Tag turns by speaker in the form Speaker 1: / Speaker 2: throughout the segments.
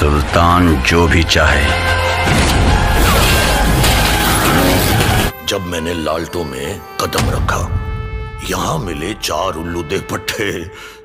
Speaker 1: सुल्तान जो भी चाहे।
Speaker 2: जब मैंने लालटो में कदम रखा, यहाँ मिले चार उल्लू दे पट्टे।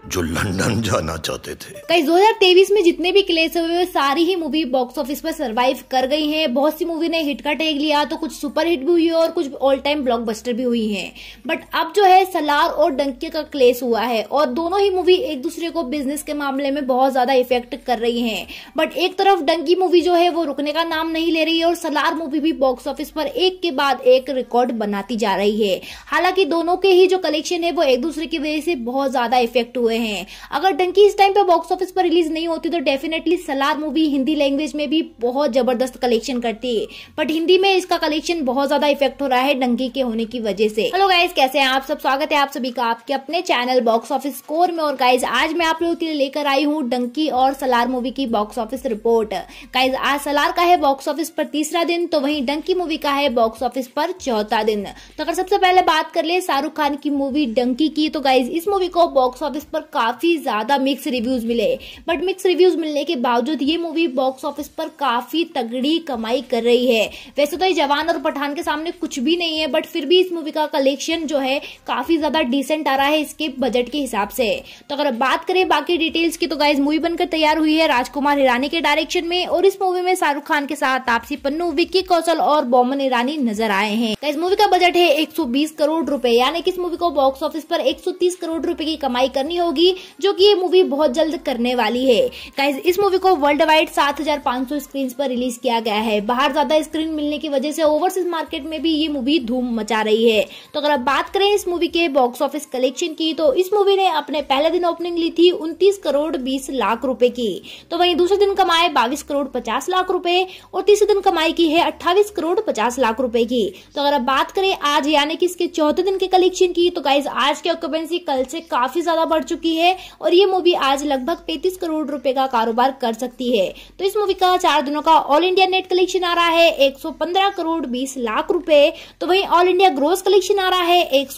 Speaker 2: जो लंदन जाना चाहते थे।
Speaker 3: कई 2023 में जितने भी क्लेस हुए सारी ही मूवी बॉक्स ऑफ़िस पर सरवाइव कर गई हैं। बहुत सी मूवी ने हिट का टेक लिया तो कुछ सुपर हिट भी हुई है और कुछ ऑल टाइम ब्लॉकबस्टर भी हुई हैं। बट अब जो है, सलार और डंकी का क्लेस हुआ है और दोनों ही मूवी एक दूसरे को बिज़नेस के मामले में बहुत ज़्यादा इफ़ेक्ट कर रही है। बट एक तरफ़ डंकी मूवी जो है, वो रुकने का नाम नहीं ले रही है और सलार मूवी भी बॉक्स ऑफ़िस पर एक के बाद एक रिकॉर्ड बनाती जा रही है। हालाँकि दोनों के ही जो कलेक्शन है, वो एक दूसरे की वजह से बहुत ज़्यादा इफ़ेक्ट हुए हैं। अगर डंकी इस टाइम पे बॉक्स ऑफ़िस पर रिलीज़ नहीं होती तो definitely Salaar movie Hindi language में भी बहुत ज़बरदस्त कलेक्शन करती है। बट हिंदी में इसका कलेक्शन बहुत ज़्यादा इफ़ेक्ट हो रहा है डंकी के होने की वजह से। हेलो गाइज़ कैसे हैं आप? सब स्वागत है आप सभी का आपके अपने चैनल बॉक्स ऑफ़िस स्कोर में। और गाइज़ आज मैं आप लोगों के लिए लेकर आई हूँ डंकी और सलार मूवी की बॉक्स ऑफ़िस रिपोर्ट गाइज़ आज सलार का है बॉक्स ऑफ़िस पर तीसरा दिन तो वहीं डंकी मूवी का है बॉक्स ऑफ़िस पर चौथा दिन। तो अगर सबसे पहले बात कर ले शाहरुख खान की मूवी डंकी की तो गाइज़ इस मूवी को बॉक्स ऑफ़िस पर काफ़ी ज़्यादा मिक्स रिव्यूज़ मिले। बट मिक्स रिव्यूज़ मिलने के बावजूद ये मूवी बॉक्स ऑफ़िस पर काफ़ी तगड़ी कमाई कर रही है। वैसे तो ये जवान और पठान के सामने कुछ भी नहीं है बट फिर भी इस मूवी का कलेक्शन जो है काफ़ी ज़्यादा डिसेंट आ रहा है इसके बजट के हिसाब से। तो अगर बात करें बाकी डिटेल्स की तो गाइज़ मूवी बनकर तैयार हुई है राजकुमार हिरानी के डायरेक्शन में, और इस मूवी में शाहरुख खान के साथ तापसी पन्नू, विक्की कौशल और बोमन ईरानी नज़र आए हैं। इस मूवी का बजट है 120 करोड़ रुपए, यानी कि इस मूवी को बॉक्स ऑफ़िस पर 130 करोड़ रुपए की कमाई करनी होगी। जो कि ये मूवी बहुत जल्द करने वाली है। गाइज़ इस मूवी को वर्ल्ड वाइड सात हज़ार पाँच सौ स्क्रीन पर रिलीज़ किया गया है। बाहर ज़्यादा स्क्रीन मिलने की वजह से ओवरसीज मार्केट में भी ये मूवी धूम मचा रही है। तो अगर आप बात करें इस मूवी के बॉक्स ऑफ़िस कलेक्शन की तो इस मूवी ने अपने पहले दिन ओपनिंग ली थी उनतीस करोड़ बीस लाख रुपए की। तो वहीं दूसरे दिन कमाए बाईस करोड़ पचास लाख रुपए और तीसरे दिन कमाई की है अट्ठाईस करोड़ पचास लाख रुपए की। तो अगर आप बात करें आज, यानी कि इसके चौथे दिन के कलेक्शन की तो गाइज़ आज की ऑक्यूपेंसी कल से काफ़ी ज़्यादा बढ़ चुकी है और ये मूवी आज लगभग 35 करोड़ रुपए का कारोबार कर सकती है। तो इस मूवी का चार दिनों का ऑल इंडिया नेट कलेक्शन आ रहा है 115 करोड़ 20 लाख रुपए। तो वहीं ऑल इंडिया ग्रोस कलेक्शन आ रहा है, एक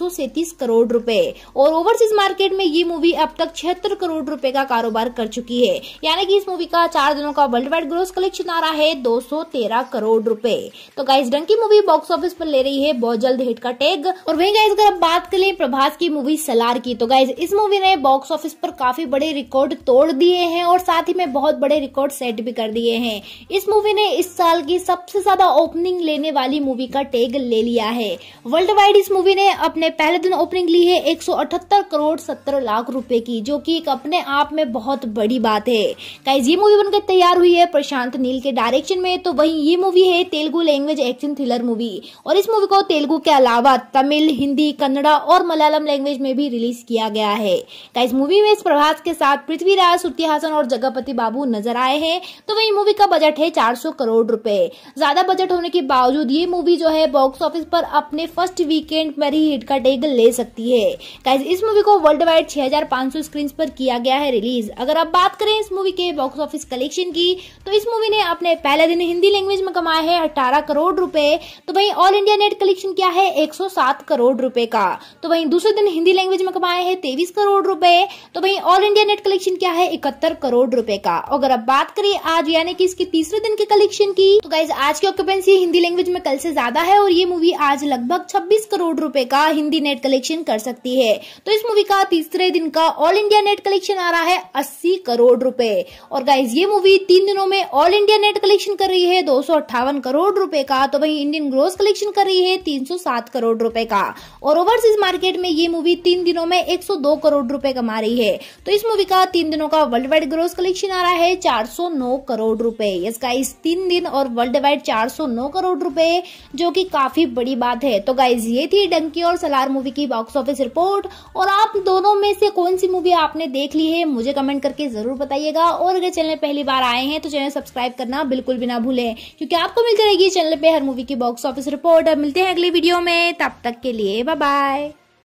Speaker 3: करोड़ रुपए। और ओवरसीज मार्केट में ये मूवी अब तक छिहत्तर करोड़ रुपए का कारोबार कर चुकी है। यानी कि इस मूवी का चार दिनों का वर्ल्ड वाइड ग्रोस कलेक्शन आ रहा है, दो सौ तेरह करोड़ रुपए। तो guys Dunki movie box office पर ले रही है बहुत जल्द हिट का टैग और वहीं गाइस अगर बात करें प्रभास की मूवी सलार की तो गाइस इस मूवी ने बॉक्स ऑफ़िस पर काफ़ी बड़े रिकॉर्ड तोड़ दिए हैं और साथ ही में बहुत बड़े रिकॉर्ड सेट भी कर दिए हैं। इस मूवी ने इस साल की सबसे ज़्यादा ओपनिंग लेने वाली मूवी का टैग ले लिया है। वर्ल्ड वाइड इस मूवी ने अपने पहले दिन ओपनिंग ली है एक सौ अठहत्तर करोड़ सत्तर लाख रुपए की, जो कि एक अपने आप में बहुत बड़ी बात है। गाइज़ ये मूवी बनकर तैयार हुई है प्रशांत नील के डायरेक्शन में तो वही ये मूवी है Telugu language action thriller movie और इस मूवी को तेलुगु के अलावा तमिल, हिंदी, कन्नड़ा और मलयालम लैंग्वेज में भी रिलीज़ किया गया है। गाइज़ मूवी में इस प्रभास के साथ पृथ्वीराज श्रुति हासन और जगपति बाबू नज़र आए हैं। तो वही मूवी का बजट है 400 करोड़ रुपए। ज़्यादा बजट होने के बावजूद ये मूवी जो है बॉक्स ऑफ़िस पर अपने फ़र्स्ट वीकेंड पर ही हिट का टैग ले सकती है। गाइज़ इस मूवी को वर्ल्ड वाइड छह स्क्रीन पर किया गया है रिलीज़ अगर आप बात करें इस मूवी के बॉक्स ऑफ़िस कलेक्शन की तो इस मूवी ने अपने पहले दिन हिंदी लैंग्वेज में कमाया है अठारह करोड़ रूपए। तो वही ऑल इंडिया नेट कलेक्शन क्या है एक सौ सात करोड़ रूपए का। तो वही दूसरे दिन हिंदी लैंग्वेज में कमाया है तेईस करोड़ रुपए। तो वही ऑल इंडिया नेट कलेक्शन क्या है? इकहत्तर करोड़ रुपए का। अगर अब बात करें आज, यानी कि इसके तीसरे दिन के कलेक्शन की तो गाइज़ आज की ऑक्यूपेंसी हिंदी लैंग्वेज में कल से ज़्यादा है और ये मूवी आज लगभग 26 करोड़ रुपए का हिंदी नेट कलेक्शन कर सकती है। तो इस मूवी का तीसरे दिन का ऑल इंडिया नेट कलेक्शन आ रहा है 80 करोड़ रूपए। और गाइज़ ये मूवी तीन दिनों में ऑल इंडिया नेट कलेक्शन कर रही है दो सौ अट्ठावन करोड़ रूपए का। तो वही इंडियन ग्रोस कलेक्शन कर रही है तीन सौ सात करोड़ रूपए का। और ओवरसीज मार्केट में ये मूवी तीन दिनों में एक सौ दो करोड़ रुपए कमा रही है। तो इस मूवी का तीन दिनों का वर्ल्ड वाइड ग्रोस कलेक्शन आ रहा है 409 करोड़ रुपए। इसका इस तीन दिन और वर्ल्ड वाइड 409 करोड़ रुपए, जो कि काफ़ी बड़ी बात है। तो गाइज़ ये थी डंकी और सलार मूवी की बॉक्स ऑफ़िस रिपोर्ट और आप दोनों में से कौन सी मूवी आपने देख ली है, मुझे कमेंट करके ज़रूर बताइएगा। और अगर चैनल पहली बार आए हैं तो चैनल सब्सक्राइब करना बिल्कुल भी ना भूलें, क्योंकि आपको मिलती रहेगी चैनल पे हर मूवी की बॉक्स ऑफ़िस रिपोर्ट अब मिलते हैं अगली वीडियो में, तब तक के लिए बाय बाय